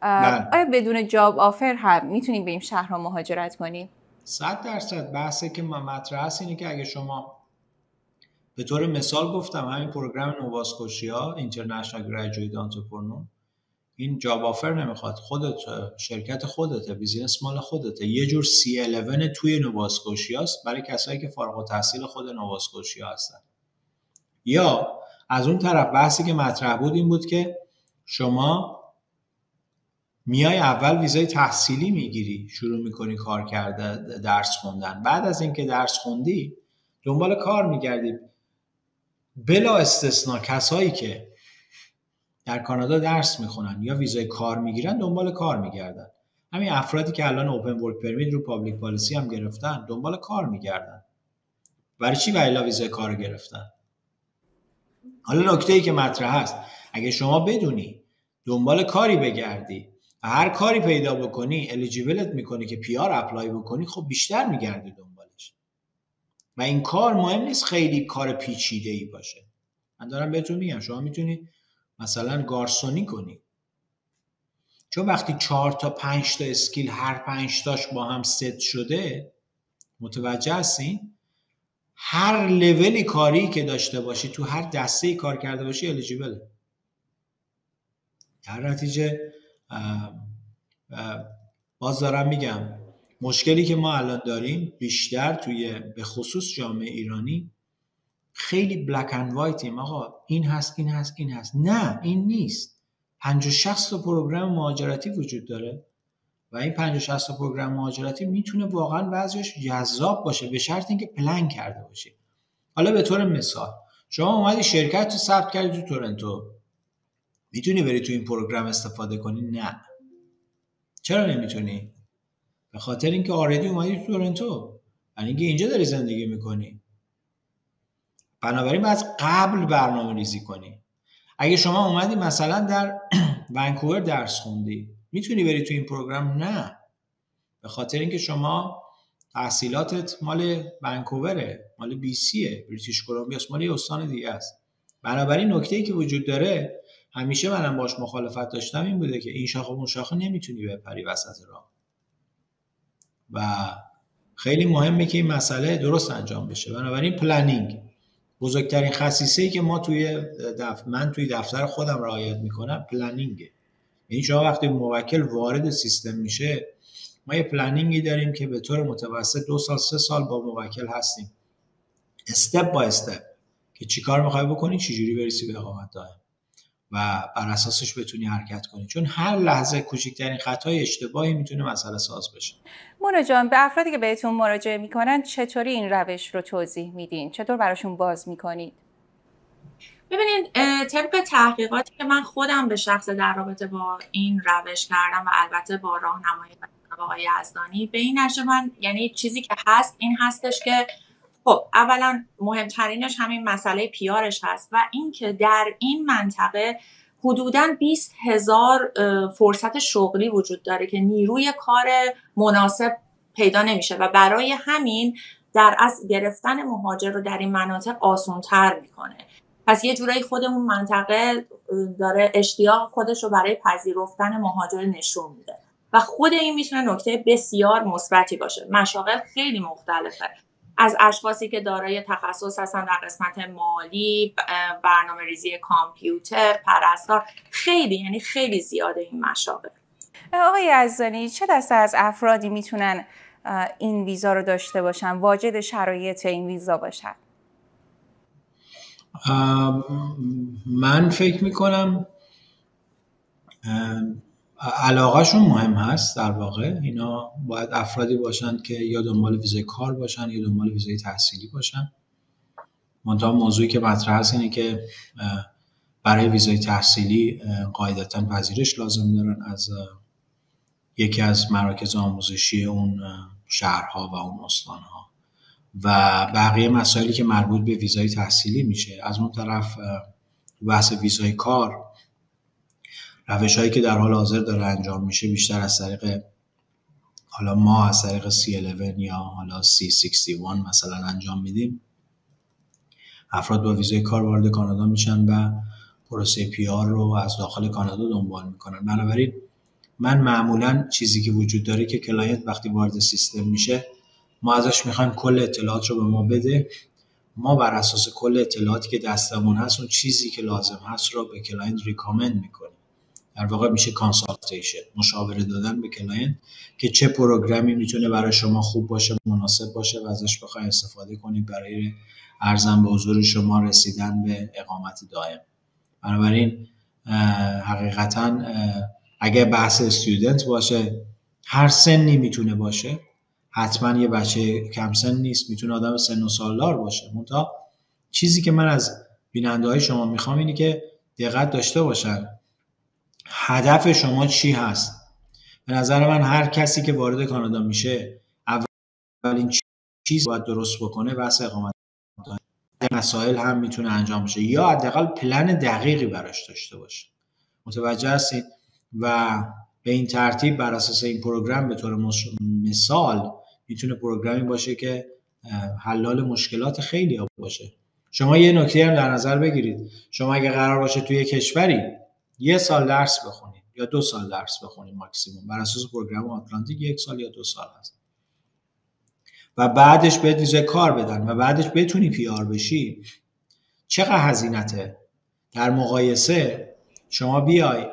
بله. آیا بدون job offer هم می‌تونیم به این شهرها مهاجرت کنیم؟
صد درصد. بحثی که من مطرح است اینه که اگه شما به طور مثال گفتم همین program نوواسکوشیا International Graduate Entrepreneur این job offer نمی‌خواد. خودت شرکت خودته business مال خودته. یه جور C11 توی نوواسکوشیاست برای کسایی که فارغ التحصیل خود نوواسکوشیا هستن. یا از اون طرف بحثی که مطرح بود این بود که شما میای اول ویزای تحصیلی می‌گیری شروع می‌کنی کار کرده درس خوندن. بعد از اینکه درس خوندی دنبال کار میگردی. بلا استثنا کسایی که در کانادا درس می‌خونن یا ویزای کار می‌گیرن دنبال کار میگردن. همین افرادی که الان اوپن ورک پرمیت رو پابلیک پالیسی هم گرفتن دنبال کار میگردن. برای چی ویلا ویزای کار گرفتن؟ حالا نکته ای که مطرح هست اگه شما بدونی دنبال کاری بگردی و هر کاری پیدا بکنی eligible ت می‌کنی که PR apply بکنی خب بیشتر میگردی و این کار مهم نیست خیلی کار پیچیده ای باشه. من دارم بهتون میگم شما می‌تونید مثلا گارسونی کنی چون وقتی چهار تا پنج تا skill هر پنج تاش با هم ست شده متوجه هستین؟ هر لولی کاری که داشته باشی تو هر دسته کار کرده باشی الیجیبله در نتیجه باز دارم میگم مشکلی که ما الان داریم بیشتر توی به خصوص جامعه ایرانی خیلی بلک اند وایتیم آقا این هست این هست این هست. نه این نیست. 50 60 تا پروگرام مهاجرتی وجود داره و این 50 60 تا program مهاجرتی می‌تونه واقعا وضعش جذاب باشه به شرط اینکه پلن کرده باشی حالا به طور مثال شما اومدی شرکت رو ثبت کردی تو تورنتو. می‌تونی بری تو این program استفاده کنی؟ نه. چرا نمی‌تونی؟ به خاطر اینکه already اومدی تو تورنتو. یعنی اینکه اینجا داری زندگی می‌کنی. بنابراین باید قبل برنامه ریزی کنی. اگه شما اومدی مثلا در (clears throat) ونکوور درس خوندی می‌تونی بری تو این program؟ نه. به خاطر اینکه شما تحصیلاتت مال ونکووره مال BC ه بریتیش کلمبیا مال یه استان دیگه است. بنابراین نکته ای که وجود داره همیشه منم باش مخالفت داشتم این بوده که این شاخه اون شاخه نمی‌تونی بپری وسط راه. و خیلی مهمه که این مسئله درست انجام بشه. بنابراین planning بزرگترین خصیصه ای که ما توی دف... من توی دفتر خودم رعایت می‌کنم planning ه یعنی شما وقتی موکل وارد سیستم میشه ما یه پلنینگی داریم که به طور متوسط دو سال سه سال با موکل هستیم. استپ با استپ که چیکار می‌خوای بکنی؟ چجوری برسی به اقامت دائم. و بر اساسش بتونی حرکت کنی. چون هر لحظه کوچکترین خطای اشتباهی می‌تونه مسئله ساز بشه.
مونا جان به افرادی که بهتون مراجعه می‌کنن چطوری این روش رو توضیح میدین؟ چطور براشون باز می‌کنید؟
ببینید طبق تحقیقاتی که من خودم به شخص در رابطه با این روش کردم و البته با راهنمایی آقای یزدانی به این نشه من یعنی چیزی که هست این هستش که خب اولا مهمترینش همین مسئله پیارش هست و اینکه در این منطقه حدودا 20 هزار فرصت شغلی وجود داره که نیروی کار مناسب پیدا نمیشه و برای همین در از گرفتن مهاجر رو در این مناطق آسانتر می‌کنه. پس یه جورایی خودمون منطقه داره اشتیاق خودش رو برای پذیرفتن مهاجر نشون میده. و خود این می‌تونه نکته بسیار مثبتی باشه. مشاغل خیلی مختلفه. از اشخاصی که دارای تخصص هستن در قسمت مالی برنامه ریزی کامپیوتر پرستار خیلی یعنی خیلی زیاده این مشاغل.
آقای یزدانی چه دسته از افرادی می‌تونن این ویزا رو داشته باشن؟ واجد شرایط این ویزا باشن؟
من فکر می‌کنم علاقهشون مهم هست در واقع. اینا باید افرادی باشند که یا دنبال ویزای کار باشن یا دنبال ویزای تحصیلی باشن. منتها موضوعی که مطرح هست اینه که برای ویزای تحصیلی قاعدتا پذیرش لازم دارن از یکی از مراکز آموزشی اون شهرها و اون استانها. و بقیه مسائلی که مربوط به ویزای تحصیلی میشه. از اون طرف بحث ویزای کار روش هایی که در حال حاضر داره انجام میشه بیشتر از طریق حالا ما از طریق C11 یا حالا C61 مثلا انجام میدیم. افراد با ویزای کار وارد کانادا میشن و پروسه PR رو از داخل کانادا دنبال می‌کنن. بنابراین من معمولا چیزی که وجود داره که client وقتی وارد سیستم میشه ما ازش می‌خوایم کل اطلاعات رو به ما بده. ما بر اساس کل اطلاعاتی که دستمون هست اون چیزی که لازم هست رو به client recommend می‌کنیم. در واقع میشه consultation مشاوره دادن به client که چه program ی می‌تونه برای شما خوب باشه مناسب باشه و ازش بخوای استفاده کنید برای ارزم به حضور شما رسیدن به اقامت دائم. بنابراین حقیقتا اگه بحث استودنت باشه هر سنی می‌تونه باشه. حتما یه بچه کم سن نیست می‌تونه آدم سن و سالدار باشه. منتها چیزی که من از بیننده های شما می‌خوام اینه که دقت داشته باشن. هدف شما چی هست؟ به نظر من هر کسی که وارد کانادا میشه اولین چیز باید درست بکنه بحث اقامت. مسائل هم می‌تونه انجام بشه. یا حداقل پلن دقیقی براش داشته باشه. متوجه هستید و به این ترتیب بر اساس این program به طور مثال می‌تونه program ی باشه که حلال مشکلات خیلی باشه. شما یه نکته هم در نظر بگیرید. شما اگه قرار باشه توی کشوری یه سال درس بخونید یا دو سال درس بخونید ماکسیموم. بر اساس program آتلانتیک یک سال یا دو سال هست. و بعدش بهت ویزای کار بدن و بعدش بتونی PR بشی. چقدر هزینته؟ در مقایسه شما بیای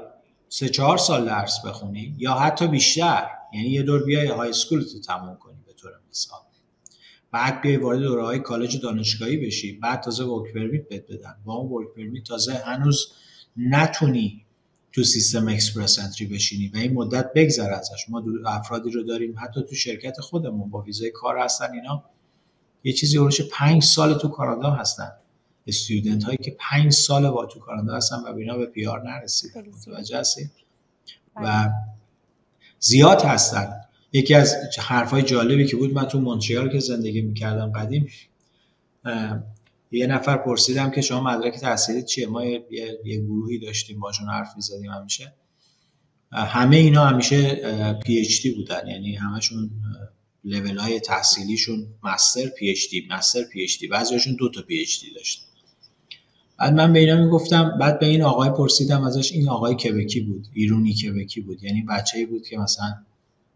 سه چهار سال درس بخونی یا حتی بیشتر یعنی یه دور بیای high school رو تموم کنی به طور مثال. بعد بیای وارد دوره های کالج دانشگاهی بشی بعد تازه work permit بهت بدن. با اون work permit تازه هنوز نتونی تو سیستم Express Entry بشینی و این مدت بگذره ازش. ما افرادی رو داریم حتی تو شرکت خودمون با ویزای کار هستن اینا. یه چیزی هورش پنج سال تو کانادا هستن. استودنت هایی که پنج سال با تو کانادا هستن و بینا به پیار نرسیدن متوجه و بله. زیاد هستن. یکی از حرفای جالبی که بود من تو مونتریال که زندگی می‌کردم قدیم یه نفر پرسیدم که شما مدرک تحصیلی چیه؟ ما یه, یه گروهی داشتیم باشون حرف می‌زدیم همیشه. همه اینا همیشه PhD بودن. یعنی همشون لول های تحصیلیشون مستر پی اچ دی مستر پی اچ دی بعضیشون دو تا PhD داشتن. بعد من به اینا می‌گفتم بعد به این آقای پرسیدم ازش این آقای کبکی بود ایرونی کبکی بود. یعنی بچه‌ای بود که مثلا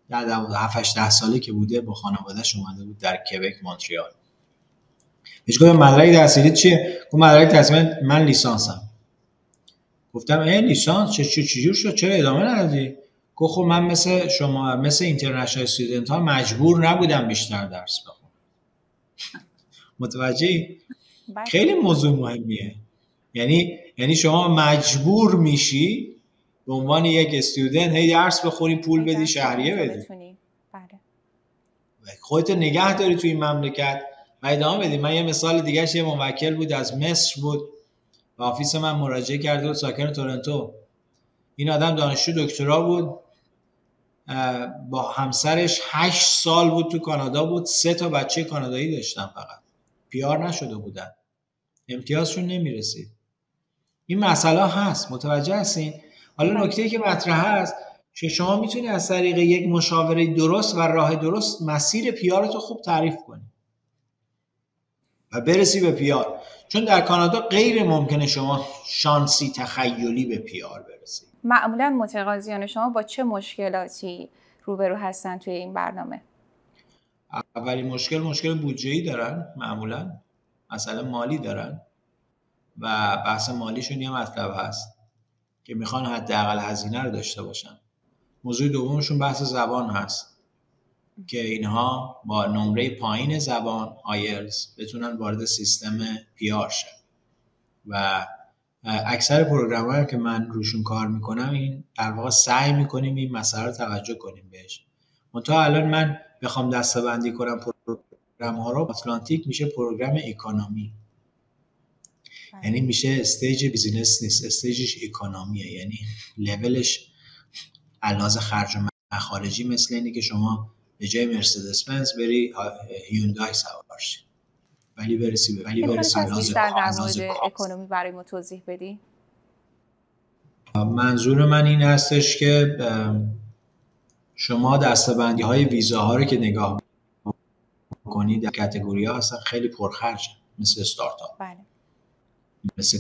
در 7 ده ساله که بوده با خانوادهش اومده بود در کبک مونتریال. هیچ گفتم مدرک تحصیلی چیه؟ گفت مدرک تحصیلی من لیسانسم. گفتم ای لیسانس؟ چه چجور شد؟ چرا ادامه ندادی؟ گفت خب من مثل شما مثل اینترنشنال استودنت ها مجبور نبودم بیشتر درس بخونم. (laughs) متوجه بله. خیلی موضوع مهمیه. یعنی یعنی شما مجبور میشی به عنوان یک استودنت هی درس بخونی پول بدی شهریه بدی. بله. خودت نگه داری توی این مملکت. ادامه بدی من یه مثال دیگه یه موکل بود از مصر بود. و آفیس من مراجعه کرده بود ساکن تورنتو. این آدم دانشجو دکترا بود. با همسرش هشت سال بود تو کانادا بود. سه تا بچه کانادایی داشتن فقط. پیار نشده بودن. امتیازشون نمی‌رسید. این مسئله هست. متوجه هستین؟ حالا نکته که مطرح هست که شما می‌تونی از طریق یک مشاوره درست و راه درست مسیر پیارتو خوب تعریف کنی. و برسی به پیار. چون در کانادا غیر ممکنه شما شانسی تخیلی به پیار برسی.
معمولا متقاضیان شما با چه مشکلاتی روبرو هستن توی این برنامه؟
اولین مشکل مشکل بودجه دارن معمولا. مسئله مالی دارن. و بحث مالیشون یه مطلب هست که می‌خوان حداقل هزینه رو داشته باشن. موضوع دومشون بحث زبان هست. که اینها با نمره پایین زبان آیلز بتونن وارد سیستم PR شن. و اکثر program که من روشون کار می‌کنم این در واقع سعی می‌کنیم این مسئله رو توجه کنیم بهش. منتها الان من بخوام دسته کنم program ها رو اتلانتیک میشه program economy بله. یعنی میشه stage business نیست stage ش economy ه یعنی لولش علاوه خرج و مخارجی مثل اینه که شما به جای مرسدس بنز بری هیوندای سوار ولی برسی به ولی برسی
در مورد اکانومی برای ما توضیح بدی.
منظور من این هستش که شما دستبندی های ویزاها رو که نگاه کنید در کتگوری ها هستن خیلی پرخرج مثل استارتاپ. بله. مثل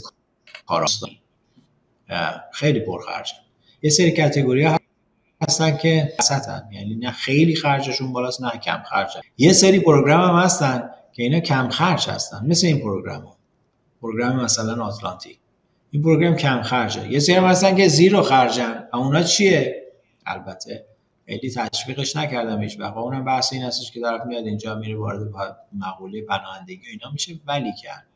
کارآفرینی خیلی پرخرج یه سری category ها هستن که وسطن. یعنی نه خیلی خرجشون بالاست نه کم خرجن یه سری program هم هستن که اینا کم خرج هستن. مثل این program ها. program مثلا آتلانتیک. این program کم خرجه. یه سری هم هستن که zero خرجن. و اونا چیه؟ البته خیلی تشویقش نکردم هیچ وقت. اونم بحث این هستش که طرف میاد اینجا میره وارد مقوله پناهندگی اینا میشه. ولی کرد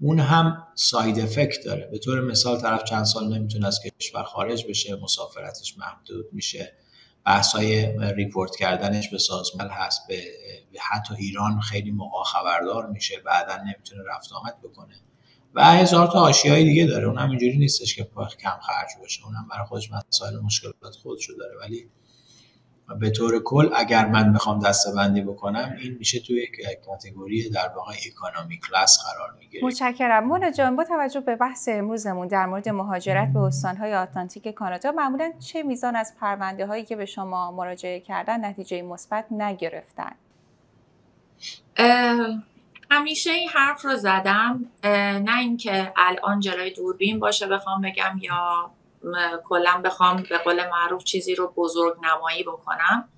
اون هم side effect داره. به طور مثال طرف چند سال نمی‌تونه از کشور خارج بشه مسافرتش محدود میشه بحث های report کردنش به سازمان هست به حتی ایران خیلی موقع خبردار میشه بعدا نمی‌تونه رفت آمد بکنه. و هزار تا های دیگه داره. اون هم اینجوری نیستش که کم خرج باشه اونم برای خودش مسائل مشکلات خودشو داره. ولی به طور کل اگر من بخوام دسته بندی بکنم این میشه توی یک کاتگوری در واقع اکانومی کلاس قرار می‌گیره.
متشکرم. مونا جان با توجه به بحث امروزمون در مورد مهاجرت به استانهای آتلانتیک کانادا معمولا چه میزان از پرونده هایی که به شما مراجعه کردن نتیجه مثبت نگرفتن؟
همیشه این حرف رو زدم. نه اینکه الان جلوی دوربین باشه بخوام بگم یا کلا بخوام به قول معروف چیزی رو بزرگ نمایی بکنم.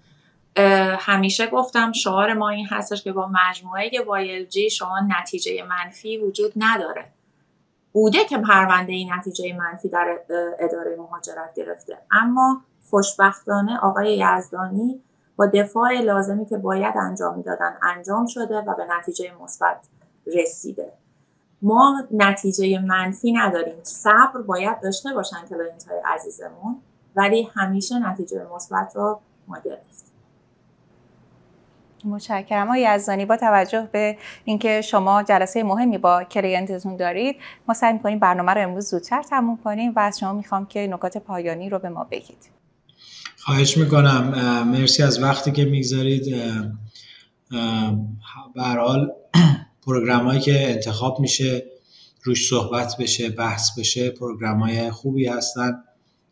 همیشه گفتم شعار ما این هستش که با مجموعه YLG شما نتیجه منفی وجود نداره. بوده که پرونده این نتیجه منفی در اداره مهاجرت گرفته. اما خوشبختانه آقای یزدانی با دفاع لازمی که باید انجام می‌دادن انجام شده و به نتیجه مثبت رسیده. ما نتیجه منفی نداریم. صبر باید داشته باشن client های عزیزمون ولی همیشه نتیجه مثبت رو ما گرفتیم
متشکرم. آقای یزدانی با توجه به اینکه شما جلسه مهمی با client تون دارید ما سعی می‌کنیم برنامه رو امروز زودتر تموم کنیم و از شما می‌خوام که نکات پایانی رو به ما بگید.
خواهش می‌کنم. مرسی از وقتی که می‌گذارید. به حال پروگرام هایی که انتخاب میشه روش صحبت بشه بحث بشه پروگرام های خوبی هستن.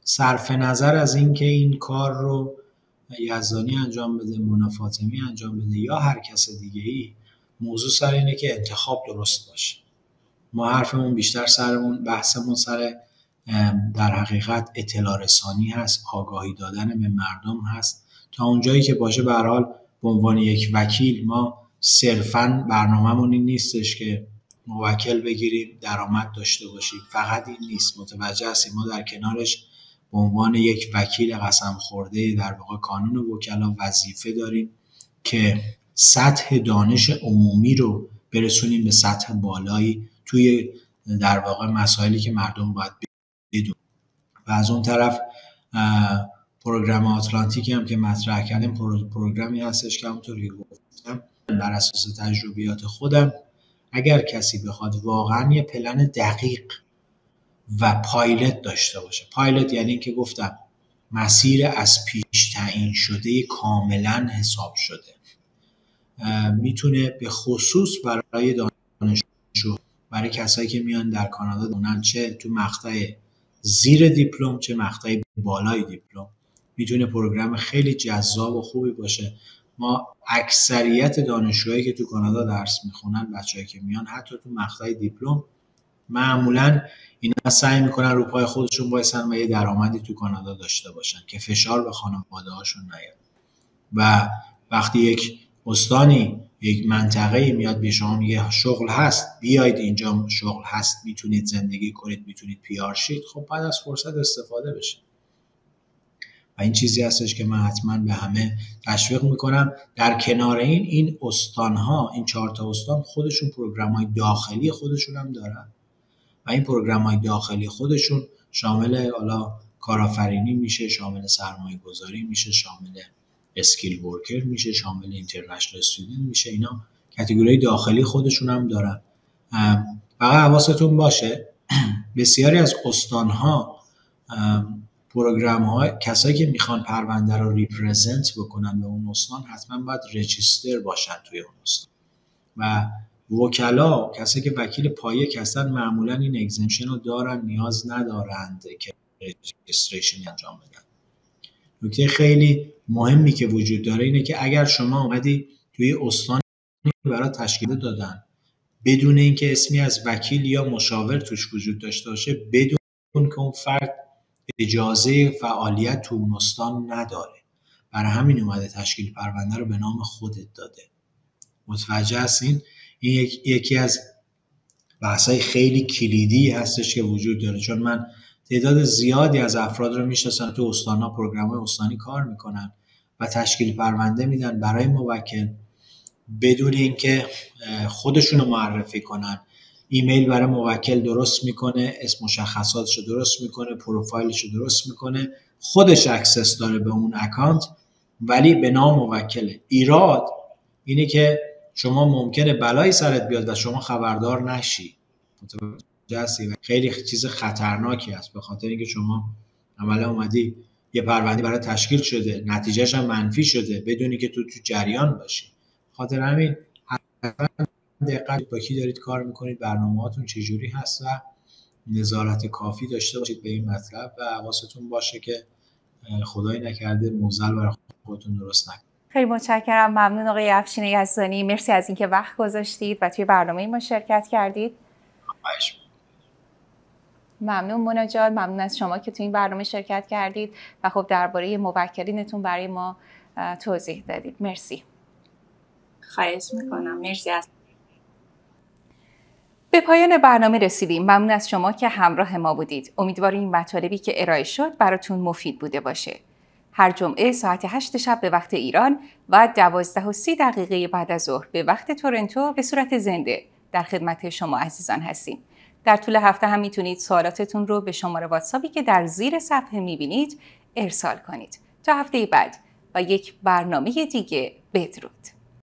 صرف نظر از اینکه این کار رو یزدانی انجام بده منافاطمی انجام بده یا هر کس دیگه ای موضوع سر اینه که انتخاب درست باشه. ما حرفمون بیشتر سرمون بحثمون سر در حقیقت اطلاع رسانی هست آگاهی دادن به مردم هست. تا اونجایی که باشه به حال به عنوان یک وکیل ما صرفا برنامهمون این نیستش که موکل بگیریم درآمد داشته باشیم. فقط این نیست. متوجه هستیم ما در کنارش به عنوان یک وکیل قسم خورده در واقع کانون وکلا وظیفه داریم که سطح دانش عمومی رو برسونیم به سطح بالایی توی در واقع مسائلی که مردم باید بدون و از اون طرف پروگرام آتلانتیکی هم که مطرح کردیم پروگرامی هستش که همونطور که گفتم بر اساس تجربیات خودم اگر کسی بخواد واقعا یه پلن دقیق و پایلت داشته باشه. پایلت یعنی که گفتم مسیر از پیش تعیین شده کاملا حساب شده. می‌تونه به خصوص برای دانشجو برای کسایی که میان در کانادا دونن چه تو مقطع زیر دیپلم چه مقطع بالای دیپلم می‌تونه پروگرام خیلی جذاب و خوبی باشه. ما اکثریت دانشجوهایی که تو کانادا درس می‌خونن بچههایی که میان حتی تو مقطع دیپلم معمولا اینا سعی می‌کنن رو پای خودشون بایستن و یه درآمدی تو کانادا داشته باشن که فشار به خانواده هاشون نیاد. و وقتی یک استانی یک منطقه میاد به شما میگه شغل هست بیاید اینجا شغل هست می‌تونید زندگی کنید می‌تونید پیار شید خب بعد از فرصت استفاده بشه. این چیزی هستش که من حتما به همه تشویق می‌کنم. در کنار این این استان ها این چهار تا استان خودشون program های داخلی خودشون هم دارن و این program های داخلی خودشون شامل حالا کارآفرینی میشه شامل سرمایه گذاری میشه شامل skilled worker میشه شامل international student میشه. اینا category داخلی خودشون هم دارن. فقط حواستون باشه (clears throat) بسیاری از استان ها program ها کسایی که می‌خوان پرونده رو represent بکنن به اون استان حتما باید register باشن توی اون استان. و وکلا کسایی که وکیل پایه هستن معمولا این exemption رو دارن نیاز ندارند که registration انجام بدن. نکته خیلی مهمی که وجود داره اینه که اگر شما اومدی توی استان برای تشکیل دادن بدون اینکه اسمی از وکیل یا مشاور توش وجود داشته باشه بدون که اون فرد اجازه فعالیت تو اون استان نداره. برای همین اومده تشکیل پرونده رو به نام خودت داده. متوجه هستین؟ این یکی از بحثای خیلی کلیدی هستش که وجود داره. چون من تعداد زیادی از افراد رو می‌شناسم تو استانها پروگرام استانی کار می‌کنن و تشکیل پرونده میدن برای موکل. بدون اینکه خودشون رو معرفی کنن. ایمیل برای موکل درست می‌کنه اسم مشخصاتش رو درست می‌کنه پروفایلش رو درست می‌کنه. خودش access داره به اون account ولی به نام موکل ایراد اینه که شما ممکنه بلایی سرت بیاد و شما خبردار نشی. متوجه خیلی چیز خطرناکی است. به خاطر اینکه شما عملا اومدی یه پرونده برای تشکیل شده نتیجهش هم منفی شده بدونی که تو تو جریان باشی. خاطر همین دقت با کی دارید کار می‌کنید برنامه هاتون چجوری هست و نظارت کافی داشته باشید به این مطلب و حواستون باشه که خدای نکرده موزل برای خودتون درست نکنید.
خیلی متشکرم. ممنون آقای افشین یزدانی. مرسی از اینکه وقت گذاشتید و توی برنامه ما شرکت کردید. ممنون مناجات ممنون از شما که توی این برنامه شرکت کردید و خب درباره موکلینتون برای ما توضیح دادید. مرسی.
خواهش می‌کنم. مرسی از
به پایان برنامه رسیدیم. ممنون از شما که همراه ما بودید. امیدواریم مطالبی که ارائه شد براتون مفید بوده باشه. هر جمعه ساعت 8 شب به وقت ایران و 12 و 30 دقیقه بعد از ظهر به وقت تورنتو به صورت زنده در خدمت شما عزیزان هستیم. در طول هفته هم می‌تونید سوالاتتون رو به شماره واتساپی که در زیر صفحه می‌بینید ارسال کنید. تا هفته بعد و یک برنامه دیگه بدرود.